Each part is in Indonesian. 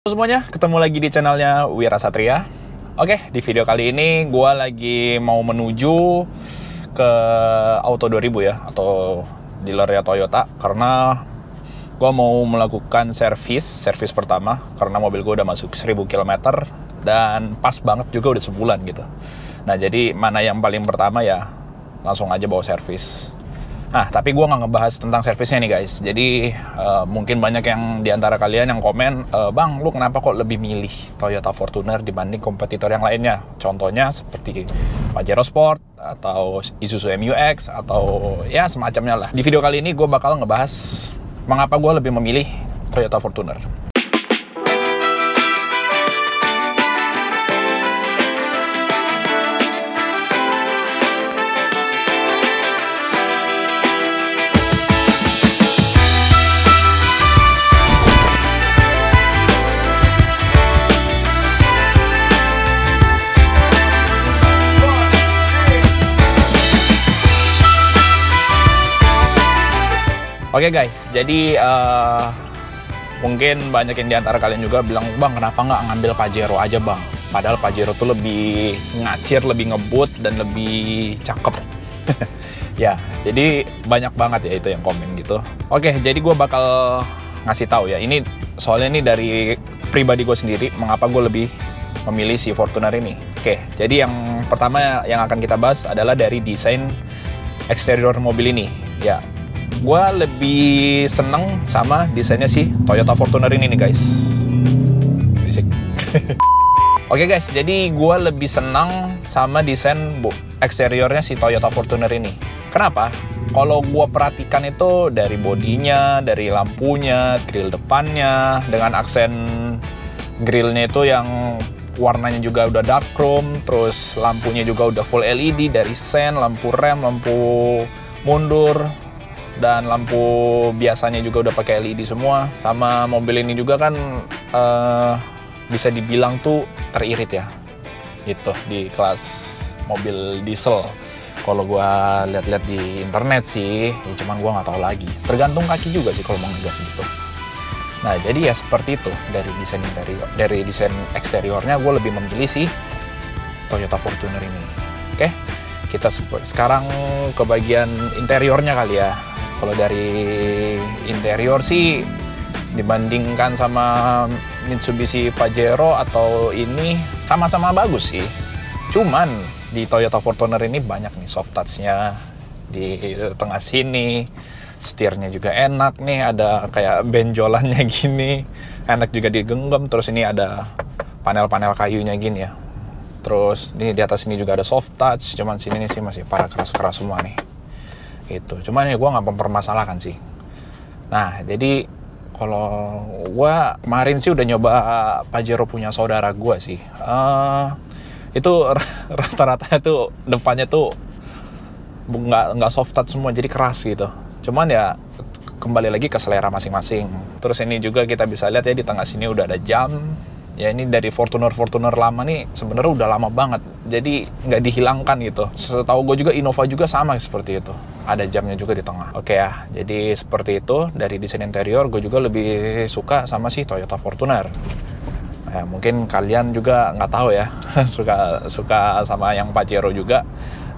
Halo semuanya, ketemu lagi di channelnya Wira Satria. Oke, di video kali ini gue lagi mau menuju ke Auto 2000 ya, atau dealernya Toyota, karena gue mau melakukan servis, servis pertama, karena mobil gue udah masuk 1000 km, dan pas banget juga udah sebulan gitu. Nah, jadi mana yang paling pertama ya, langsung aja bawa servis. Nah, tapi gue nggak ngebahas tentang servisnya nih guys. Jadi uh, mungkin banyak yang di antara kalian yang komen, e, bang, lu kenapa kok lebih milih Toyota Fortuner dibanding kompetitor yang lainnya? Contohnya seperti Pajero Sport atau Isuzu MU-X atau ya semacamnya lah. Di video kali ini gue bakal ngebahas mengapa gue lebih memilih Toyota Fortuner. Oke okay guys, jadi uh, mungkin banyak yang di antara kalian juga bilang, bang kenapa nggak ngambil Pajero aja bang? Padahal Pajero tuh lebih ngacir, lebih ngebut, dan lebih cakep. ya, jadi banyak banget ya itu yang komen gitu. Oke, okay, jadi gue bakal ngasih tahu ya. Ini soalnya ini dari pribadi gue sendiri, mengapa gue lebih memilih si Fortuner ini. Oke, okay, jadi yang pertama yang akan kita bahas adalah dari desain eksterior mobil ini. Ya, gue lebih seneng sama desainnya sih Toyota Fortuner ini nih guys. Oke okay guys, jadi gue lebih senang sama desain eksteriornya si Toyota Fortuner ini. Kenapa? Kalau gue perhatikan itu dari bodinya, dari lampunya, grill depannya, dengan aksen grillnya itu yang warnanya juga udah dark chrome, terus lampunya juga udah full LED dari sen, lampu rem, lampu mundur, dan lampu biasanya juga udah pakai LED semua. Sama mobil ini juga kan uh, bisa dibilang tuh teririt ya. Itu di kelas mobil diesel. Kalau gua lihat-lihat di internet sih ya cuman gua nggak tahu lagi. Tergantung kaki juga sih kalau mau ngegas gitu. Nah jadi ya seperti itu. Dari desain interior dari desain eksteriornya gue lebih memilih sih Toyota Fortuner ini. Oke kita sekarang ke bagian interiornya kali ya kalau dari interior sih dibandingkan sama Mitsubishi Pajero atau ini sama-sama bagus sih. Cuman di Toyota Fortuner ini banyak nih soft touch-nya di tengah sini. Setirnya juga enak nih, ada kayak benjolannya gini. Enak juga digenggam, terus ini ada panel-panel kayunya gini ya. Terus ini di atas ini juga ada soft touch, cuman sini nih sih masih para keras-keras semua nih gitu. Cuman ya gue nggak mempermasalahkan sih. Nah jadi kalau gue kemarin sih udah nyoba Pajero punya saudara gue sih. Uh, itu rata-rata tuh depannya tuh nggak nggak soft touch semua jadi keras gitu. Cuman ya kembali lagi ke selera masing-masing. Terus ini juga kita bisa lihat ya di tengah sini udah ada jam. Ya ini dari Fortuner Fortuner lama nih sebenarnya udah lama banget jadi nggak dihilangkan gitu. Setahu gue juga Innova juga sama seperti itu. Ada jamnya juga di tengah. Oke ya jadi seperti itu dari desain interior gue juga lebih suka sama si Toyota Fortuner. Ya, mungkin kalian juga nggak tahu ya suka suka sama yang Pajero juga.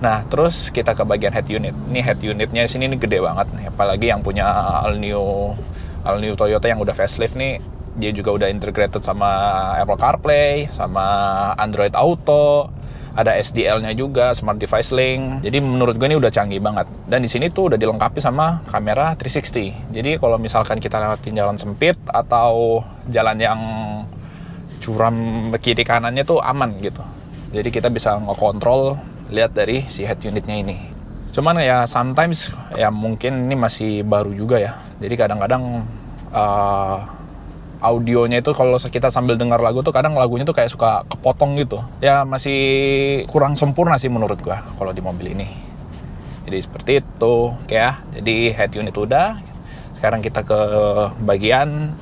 Nah, terus kita ke bagian head unit. Ini head unitnya di sini ini gede banget apalagi yang punya all new all new Toyota yang udah facelift nih dia juga udah integrated sama Apple CarPlay, sama Android Auto, ada SDL-nya juga, Smart Device Link. Jadi menurut gue ini udah canggih banget. Dan di sini tuh udah dilengkapi sama kamera 360. Jadi kalau misalkan kita lewatin jalan sempit atau jalan yang curam kiri kanannya tuh aman gitu. Jadi kita bisa ngekontrol lihat dari si head unitnya ini. Cuman ya sometimes ya mungkin ini masih baru juga ya. Jadi kadang-kadang uh, audionya itu kalau kita sambil dengar lagu tuh kadang lagunya tuh kayak suka kepotong gitu. Ya masih kurang sempurna sih menurut gua kalau di mobil ini. Jadi seperti itu, oke ya. Jadi head unit udah. Sekarang kita ke bagian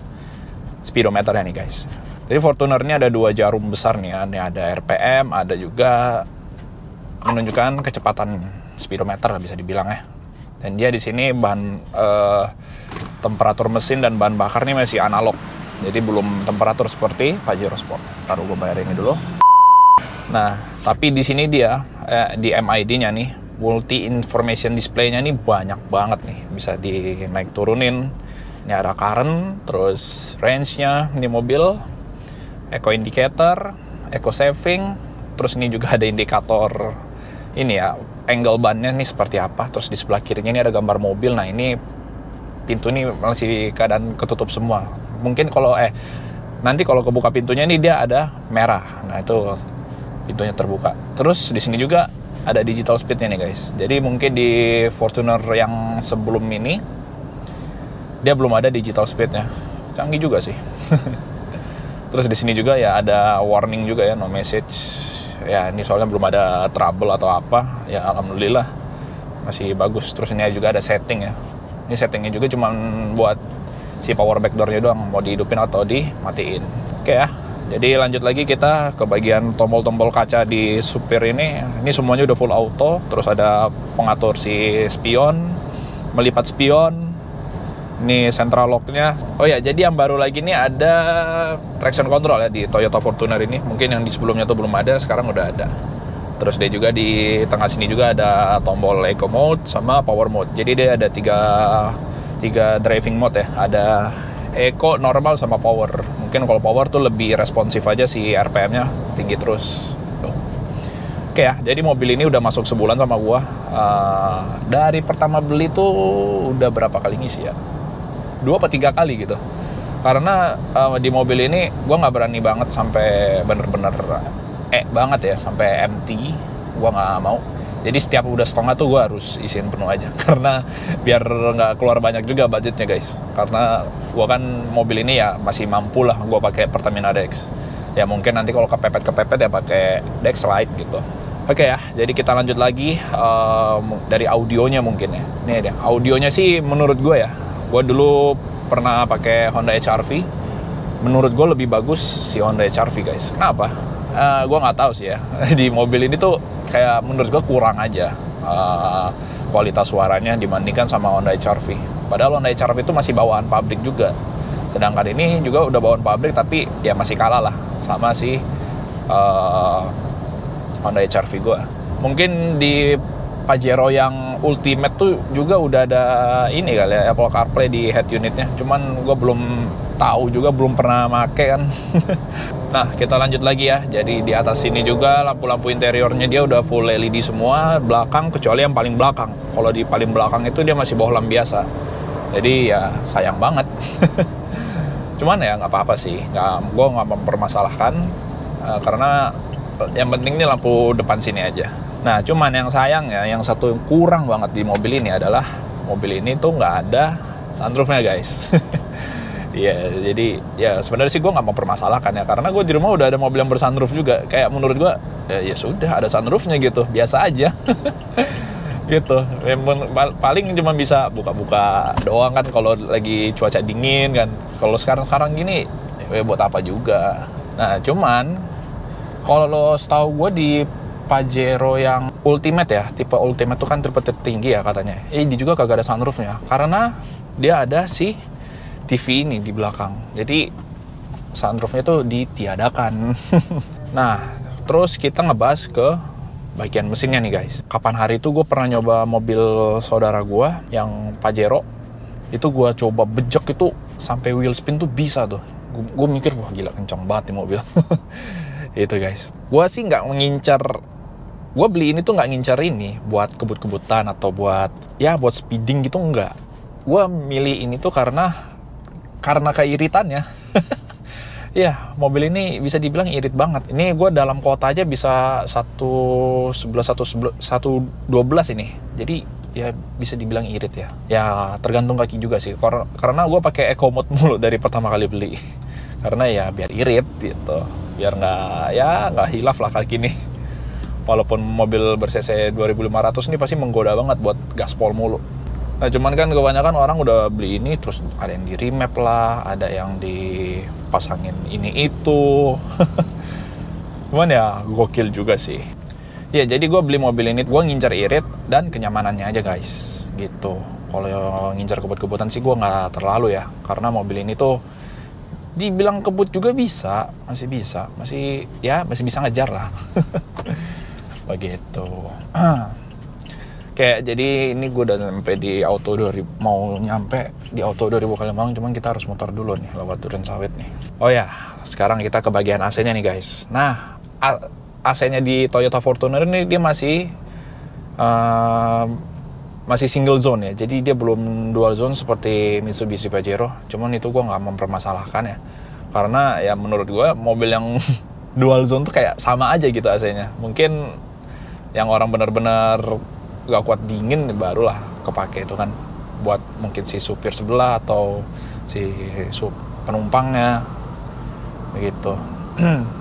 speedometer ya nih guys. Jadi Fortuner ini ada dua jarum besar nih ya. Ini ada RPM, ada juga menunjukkan kecepatan speedometer bisa dibilang ya. Dan dia di sini bahan uh, temperatur mesin dan bahan bakar ini masih analog Jadi belum temperatur seperti Pajero Sport. Taruh gue bayar ini dulu. Nah, tapi di sini dia eh, di MID-nya nih multi information display-nya nih banyak banget nih. Bisa di naik turunin. Ini ada current, terus range-nya ini mobil, eco indicator, eco saving, terus ini juga ada indikator ini ya angle bannya nih seperti apa terus di sebelah kirinya ini ada gambar mobil nah ini pintu ini masih keadaan ketutup semua. Mungkin kalau eh nanti kalau kebuka pintunya ini dia ada merah. Nah itu pintunya terbuka. Terus di sini juga ada digital speednya nih guys. Jadi mungkin di Fortuner yang sebelum ini dia belum ada digital speednya. Canggih juga sih. Terus di sini juga ya ada warning juga ya no message. Ya ini soalnya belum ada trouble atau apa. Ya alhamdulillah masih bagus. Terus ini juga ada setting ya ini settingnya juga cuma buat si power backdoornya doang mau dihidupin atau dimatiin oke ya jadi lanjut lagi kita ke bagian tombol-tombol kaca di supir ini ini semuanya udah full auto terus ada pengatur si spion melipat spion ini central locknya. Oh ya, jadi yang baru lagi ini ada traction control ya di Toyota Fortuner ini. Mungkin yang di sebelumnya tuh belum ada, sekarang udah ada. Terus dia juga di tengah sini juga ada tombol Eco Mode sama Power Mode. Jadi dia ada tiga, tiga driving mode ya. Ada Eco, normal sama Power. Mungkin kalau Power tuh lebih responsif aja si RPM-nya tinggi terus. Oke ya, jadi mobil ini udah masuk sebulan sama gua. Uh, dari pertama beli tuh udah berapa kali ngisi ya? dua atau tiga kali gitu karena uh, di mobil ini gue nggak berani banget sampai bener-bener eh banget ya sampai empty gue nggak mau. Jadi setiap udah setengah tuh gue harus isiin penuh aja. Karena biar nggak keluar banyak juga budgetnya guys. Karena gue kan mobil ini ya masih mampu lah gue pakai Pertamina Dex. Ya mungkin nanti kalau kepepet kepepet ya pakai Dex Lite gitu. Oke ya, jadi kita lanjut lagi um, dari audionya mungkin ya. Ini ada audionya sih menurut gue ya. Gue dulu pernah pakai Honda HRV menurut gue lebih bagus si Honda HRV guys. Kenapa uh, eh, gue nggak tahu sih ya. Di mobil ini tuh kayak menurut gue kurang aja uh, kualitas suaranya dibandingkan sama Honda HRV padahal Honda HRV itu masih bawaan pabrik juga. Sedangkan ini juga udah bawaan pabrik tapi ya masih kalah lah sama si uh, Honda HRV gue mungkin di Pajero yang Ultimate tuh juga udah ada ini kali ya Apple CarPlay di head unitnya. Cuman gue belum tahu juga belum pernah make kan. nah kita lanjut lagi ya. Jadi di atas sini juga lampu-lampu interiornya dia udah full LED semua. Belakang kecuali yang paling belakang. Kalau di paling belakang itu dia masih bohlam biasa. Jadi ya sayang banget. Cuman ya nggak apa-apa sih. Nggak, gue nggak mempermasalahkan uh, karena yang penting ini lampu depan sini aja. Nah, cuman yang sayang ya, yang satu yang kurang banget di mobil ini adalah mobil ini tuh nggak ada sunroofnya guys. Iya, jadi ya sebenarnya sih gue nggak mau permasalahkan ya, karena gue di rumah udah ada mobil yang bersunroof juga. Kayak menurut gue, ya, ya sudah ada sunroofnya gitu, biasa aja. gitu. Paling cuma bisa buka-buka doang kan kalau lagi cuaca dingin kan. Kalau sekarang-sekarang gini, ya buat apa juga. Nah, cuman kalau lo setahu gue di Pajero yang Ultimate ya, tipe Ultimate itu kan tipe tertinggi ya katanya. Eh, ini juga kagak ada sunroofnya, karena dia ada si TV ini di belakang. Jadi sunroofnya tuh ditiadakan. nah, terus kita ngebahas ke bagian mesinnya nih guys. Kapan hari itu gue pernah nyoba mobil saudara gue yang Pajero. Itu gue coba bejek itu sampai wheel spin tuh bisa tuh. Gue mikir wah gila kencang banget nih mobil. itu guys. Gue sih nggak mengincar gue beli ini tuh nggak ngincar ini buat kebut-kebutan atau buat ya buat speeding gitu enggak gue milih ini tuh karena karena keiritannya ya mobil ini bisa dibilang irit banget. Ini gue dalam kota aja bisa satu sebelas satu satu dua belas ini. Jadi ya bisa dibilang irit ya. Ya tergantung kaki juga sih. Karena gue pakai eco mode mulu dari pertama kali beli. Karena ya biar irit gitu. Biar nggak ya nggak hilaf lah kaki nih walaupun mobil ber-cc 2500 ini pasti menggoda banget buat gaspol mulu. Nah cuman kan kebanyakan orang udah beli ini terus ada yang di remap lah, ada yang dipasangin ini itu. cuman ya gokil juga sih. Ya jadi gue beli mobil ini gue ngincar irit dan kenyamanannya aja guys gitu. Kalau ngincar kebut-kebutan sih gue nggak terlalu ya karena mobil ini tuh dibilang kebut juga bisa, masih bisa, masih ya masih bisa ngejar lah. Begitu. Kayak jadi ini gue udah sampai di auto 2000 mau nyampe di auto 2000 Kalimalang cuman kita harus muter dulu nih lewat Duren Sawit nih. Oh ya, sekarang kita ke bagian AC-nya nih guys. Nah, AC-nya di Toyota Fortuner ini dia masih uh, masih single zone ya. Jadi dia belum dual zone seperti Mitsubishi Pajero. Cuman itu gue nggak mempermasalahkan ya. Karena ya menurut gue mobil yang dual zone tuh kayak sama aja gitu AC-nya. Mungkin yang orang benar-benar gak kuat dingin barulah kepake itu kan. Buat mungkin si supir sebelah atau si sup penumpangnya. Begitu.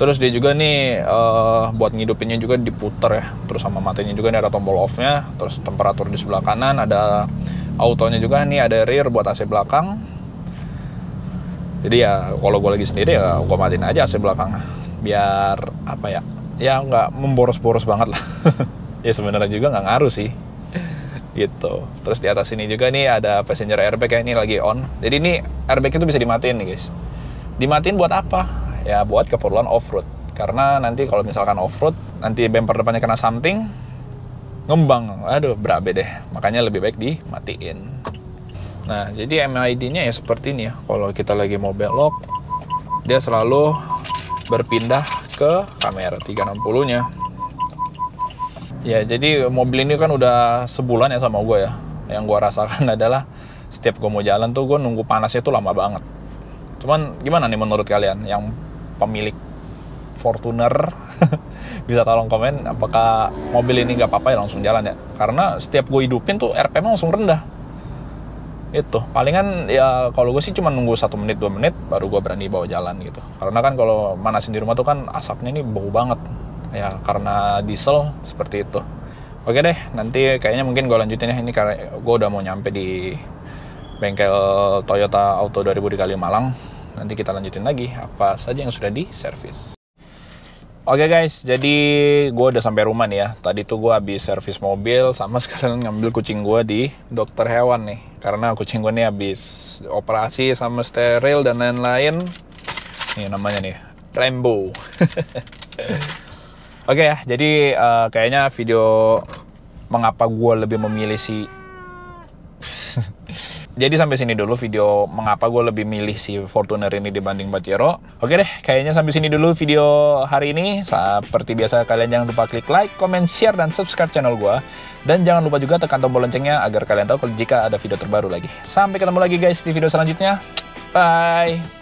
Terus dia juga nih uh, buat ngidupinnya juga diputer ya. Terus sama matinya juga nih ada tombol off nya terus temperatur di sebelah kanan ada autonya juga nih ada rear buat AC belakang. Jadi ya kalau gue lagi sendiri ya gue matiin aja AC belakang. Biar apa ya? Ya nggak memboros-boros banget lah ya sebenarnya juga nggak ngaruh sih. Gitu. Terus di atas ini juga nih ada passenger airbag ya ini lagi on. Jadi ini airbag itu bisa dimatiin nih guys. Dimatiin buat apa? Ya buat keperluan off road karena nanti kalau misalkan off road nanti bumper depannya kena something ngembang. Aduh berabe deh. Makanya lebih baik dimatiin. Nah jadi MID nya ya seperti ini ya. Kalau kita lagi mau belok dia selalu berpindah ke kamera 360 nya Ya, jadi mobil ini kan udah sebulan ya sama gue ya. Yang gue rasakan adalah setiap gue mau jalan tuh gue nunggu panasnya tuh lama banget. Cuman gimana nih menurut kalian yang pemilik Fortuner bisa tolong komen apakah mobil ini nggak apa-apa ya langsung jalan ya? Karena setiap gue hidupin tuh RPM langsung rendah. Itu palingan ya kalau gue sih cuma nunggu satu menit dua menit baru gue berani bawa jalan gitu. Karena kan kalau manasin di rumah tuh kan asapnya ini bau banget ya karena diesel seperti itu oke deh nanti kayaknya mungkin gue lanjutin ya ini karena gue udah mau nyampe di bengkel Toyota Auto 2000 di Kalimalang nanti kita lanjutin lagi apa saja yang sudah di servis Oke okay guys, jadi gue udah sampai rumah nih ya. Tadi tuh gue habis servis mobil sama sekalian ngambil kucing gue di dokter hewan nih. Karena kucing gue nih habis operasi sama steril dan lain-lain. Nih namanya nih, Rambo. Oke ya, jadi uh, kayaknya video mengapa gue lebih memilih si jadi sampai sini dulu video mengapa gue lebih milih si Fortuner ini dibanding Pajero. Oke deh, kayaknya sampai sini dulu video hari ini. Seperti biasa kalian jangan lupa klik like, comment, share, dan subscribe channel gue. Dan jangan lupa juga tekan tombol loncengnya agar kalian tahu jika ada video terbaru lagi. Sampai ketemu lagi guys di video selanjutnya. Bye!